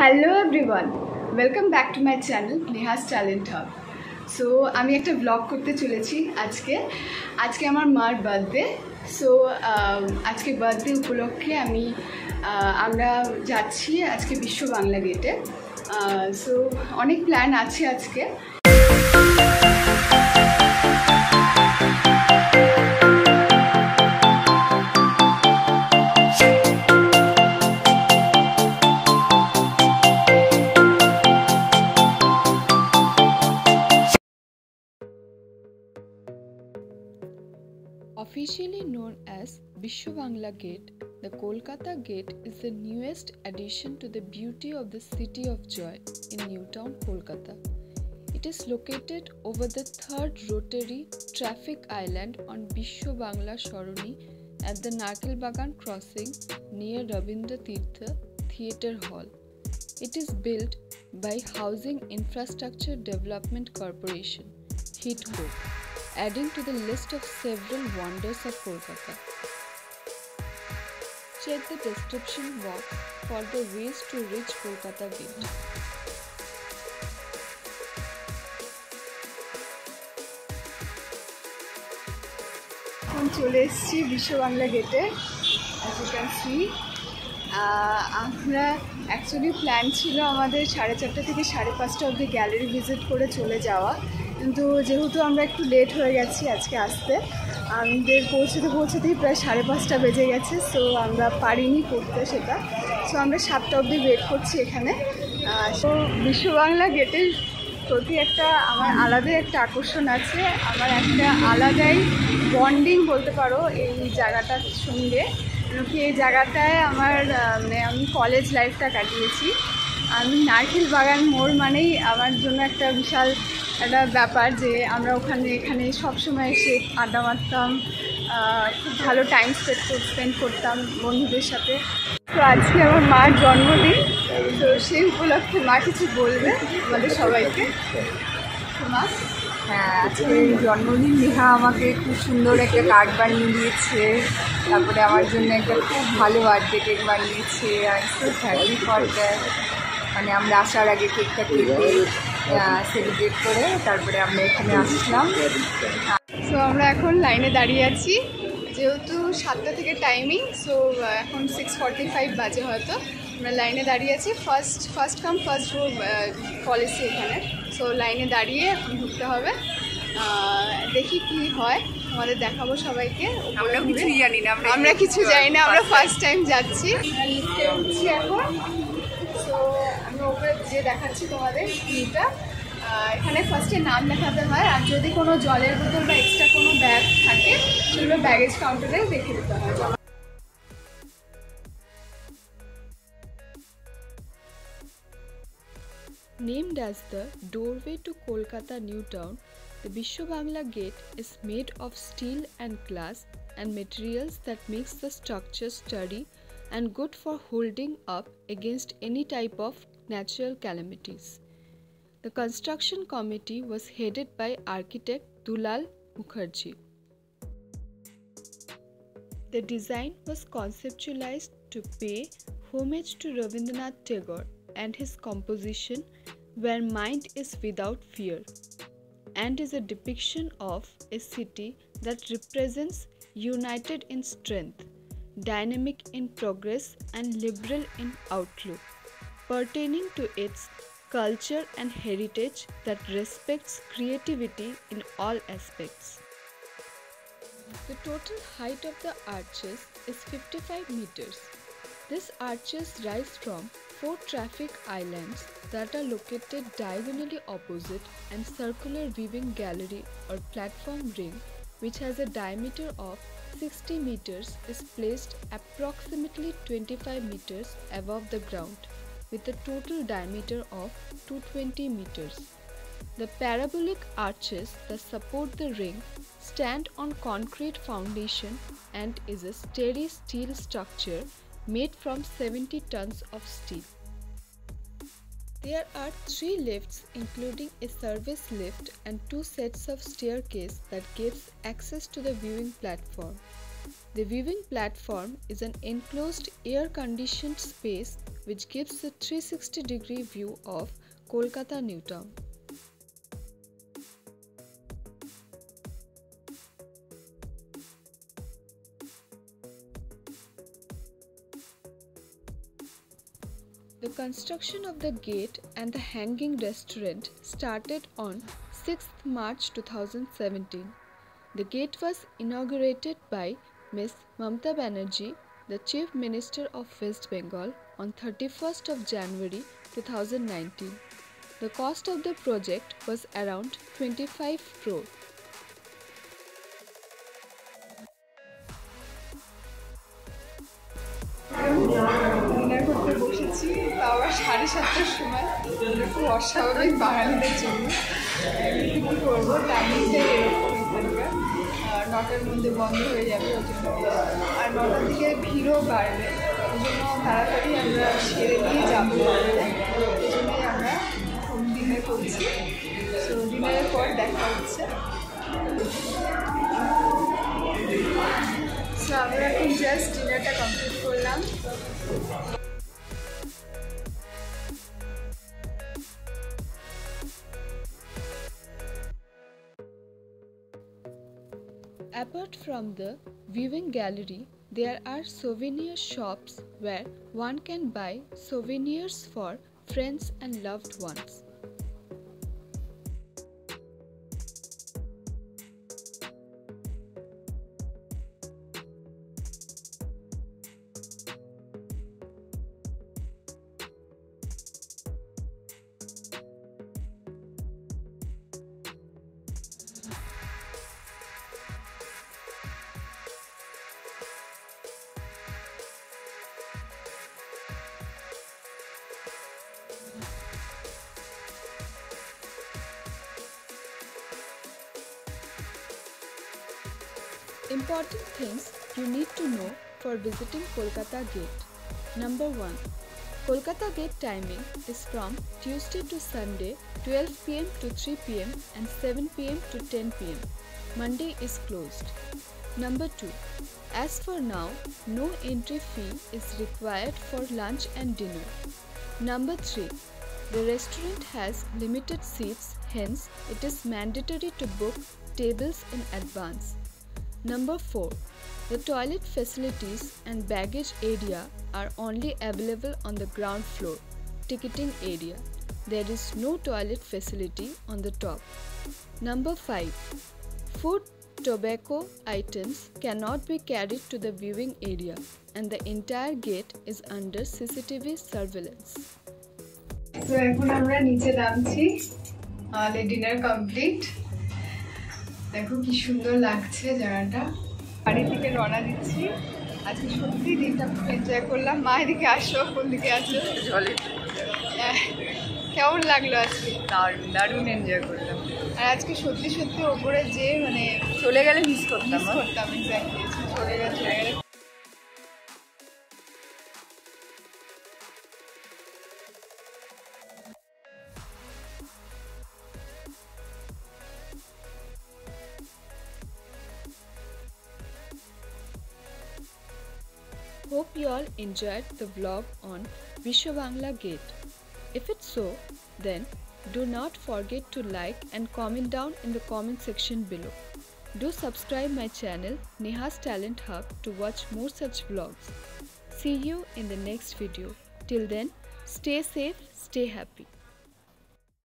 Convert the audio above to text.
Hello everyone welcome back to my channel Neha's talent hub so আমি একটা blog করতে চলেছি আজকে। আজকে আমার মার বার্থডে সো আজকে বার্থডে উপলক্ষে আমি আমরা যাচ্ছি আজকে বিশ্ব বাংলা গেটে সো অনেক প্ল্যান আছে আজকে। Officially known as Bishwabangla Gate, the Kolkata Gate is the newest addition to the beauty of the City of Joy in Newtown, Kolkata. It is located over the third rotary traffic island on Bishwabangla Shoroni at the Narkel Bagan crossing near Rabindra Tirtha Theatre Hall. It is built by Housing Infrastructure Development Corporation, HITCO adding to the list of several wonders of Kolkata. Check the description box for the ways to reach Kolkata Gate. এখন চলে এসেছি বিশ্ব বাংলা গেটে C আমরা actually plan ছিল আমাদের সাড়ে চারটে থেকে সাড়ে পাঁচটা অবধি গ্যালারি ভিজিট করে চলে যাওয়া কিন্তু যেহেতু আমরা একটু লেট হয়ে গেছি আজকে আসতে আমাদের পৌঁছতে পৌঁছতেই প্রায় সাড়ে পাঁচটা বেজে গেছে সো আমরা পারিনি করতে সেটা। সো আমরা সাতটা অবধি ওয়েট করছি এখানে। সো বিশ্ব বাংলা গেটের প্রতি একটা আমার আলাদাই একটা আকর্ষণ আছে, আমার একটা আলাদাই বন্ডিং বলতে পারো এই জায়গাটার সঙ্গে। কি এই জায়গাটায় আমার মানে আমি কলেজ লাইফটা কাটিয়েছি। আমি নারকেল বাগান মোড় মানেই আমার জন্য একটা বিশাল একটা ব্যাপার যে আমরা ওখানে, এখানে সবসময় এসে আড্ডা মারতাম খুব ভালো টাইম স্পেন্ড করতাম বন্ধুদের সাথে। তো আজকে আমার মার জন্মদিন, তো সেই উপলক্ষে মা কিছু বলবে আমাদের সবাইকে? মা? হ্যাঁ আজকে জন্মদিন। নেহা আমাকে খুব সুন্দর একটা কার্ড বানিয়ে দিয়েছে। তারপরে আমার জন্য একটা খুব ভালো বার্থডে কেক বানিয়েছে। আর সো হ্যাপি ফর দ্যাট মানে আমরা আসার আগে কেকটা কেটে সেলিব্রেট করে তারপরে আমরা এখানে আসলাম। সো আমরা এখন লাইনে দাঁড়িয়ে আছি। যেহেতু সাতটা থেকে টাইমিং সো এখন সিক্স ফর্টি ফাইভ বাজে হয়তো। আমরা লাইনে দাঁড়িয়ে আছি। First first come first row policy এখানে। সো লাইনে দাঁড়িয়ে এখন ঢুকতে হবে। দেখি কি হয়। আমাদের দেখাবো সবাইকে আমরা কিছুই জানি না আমরা কিছু জানি না আমরা ফার্স্ট টাইম যাচ্ছি। লিফটে উঠছি এখন। ওপরে যে দেখাচ্ছি তোমাদের ভিউটা এখানে ফার্স্টে নাম লেখাতে হয় আর যদি কোনো জলের বোতল বা এক্সট্রা কোনো ব্যাগ থাকে সেগুলো ব্যাগেজ কাউন্টারে রেখে দিতে হয় Named as the doorway to Kolkata New Town, the Bishwabangla Gate is made of steel and glass and materials that makes the structure sturdy and good for holding up against any type of natural calamities. The construction committee was headed by architect Dulal Mukherjee. The design was conceptualized to pay homage to Rabindranath Tagore and his composition Where Mind is Without Fear and is a depiction of a city that represents united in strength, dynamic in progress, and liberal in outlook, pertaining to its culture and heritage that respects creativity in all aspects. The total height of the arches is 55 meters. These arches rise from four traffic islands that are located diagonally opposite and circular viewing gallery or platform ring which has a diameter of 60 meters is placed approximately 25 meters above the ground with a total diameter of 220 meters. The parabolic arches that support the ring stand on concrete foundation and is a steady steel structure made from 70 tons of steel. There are three lifts including a service lift and two sets of staircase that gives access to the viewing platform. The viewing platform is an enclosed air-conditioned space which gives a 360 degree view of Kolkata New Town. The construction of the gate and the hanging restaurant started on 6th March 2017. The gate was inaugurated by Ms. Mamta Banerjee, the Chief Minister of West Bengal, on 31st of January 2019. The cost of the project was around 25 crore. করতে বসেছি, তাও আবার সাড়ে সাতটার সময়। খুব অস্বাভাবিক বাঙালিদের জন্য। কী করব? টাইমিংটাই এরকম এখানকার আর নটার মধ্যে বন্ধ হয়ে যাবে, ওই জন্য। আর নটার দিকে ভিড়ও বাড়বে। তাড়াতাড়ি আমরা সেরে দিয়ে যাব জন্যই আমরা হোম ডিনার পর দেখা হচ্ছে। আমরা এখন জাস্ট কমপ্লিট করলাম। Apart from the viewing gallery, there are souvenir shops where one can buy souvenirs for friends and loved ones. Important things you need to know for visiting Kolkata Gate. Number 1. Kolkata Gate timing is from Tuesday to Sunday 12 pm to 3 pm and 7 pm to 10 pm. Monday is closed. Number 2. As for now, no entry fee is required for lunch and dinner. Number 3. The restaurant has limited seats, hence, it is mandatory to book tables in advance. Number 4. The toilet facilities and baggage area are only available on the ground floor, ticketing area. There is no toilet facility on the top. Number 5. Food tobacco items cannot be carried to the viewing area and the entire gate is under CCTV surveillance. তো এখন আমরা নিচে নামছি আমাদের dinner complete দেখো কি সুন্দর লাগছে জায়গাটা। বাড়ি থেকে রওনা দিচ্ছি। আজকে সত্যি দিনটা খুব এনজয় করলাম। মা এদিকে আসো কোন দিকে আসো জলে আহ, কেমন লাগল আজকে? দারুণ দারুণ এনজয় করলাম। আর আজকে সত্যি সত্যি ওপরে যে মানে চলে গেলে মিস করতাম মিস করতাম এক্স্যাক্টলি চলে গেলে চলে গেলে you all enjoyed the vlog on Vishwabangla Gate. If it's so, then do not forget to like and comment down in the comment section below. Do subscribe my channel Neha's Talent Hub to watch more such vlogs. See you in the next video. Till then, stay safe, stay happy.